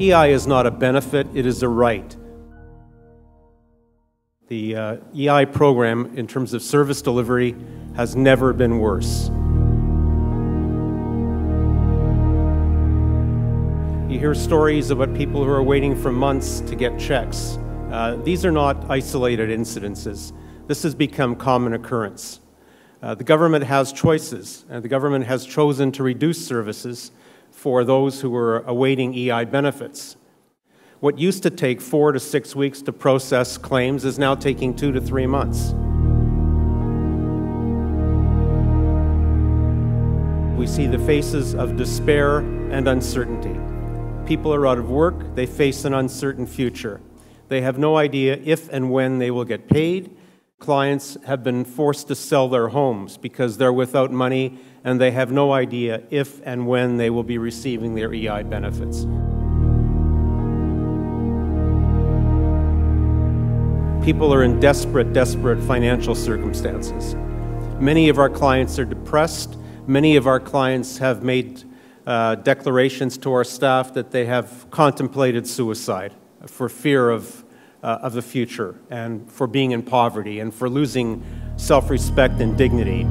EI is not a benefit, it is a right. The uh, EI program, in terms of service delivery, has never been worse. You hear stories about people who are waiting for months to get checks. Uh, these are not isolated incidences. This has become common occurrence. Uh, the government has choices, and the government has chosen to reduce services for those who are awaiting EI benefits. What used to take four to six weeks to process claims is now taking two to three months. We see the faces of despair and uncertainty. People are out of work, they face an uncertain future. They have no idea if and when they will get paid. Clients have been forced to sell their homes because they're without money and they have no idea if and when they will be receiving their EI benefits. People are in desperate, desperate financial circumstances. Many of our clients are depressed. Many of our clients have made uh, declarations to our staff that they have contemplated suicide for fear of, uh, of the future and for being in poverty and for losing self respect and dignity.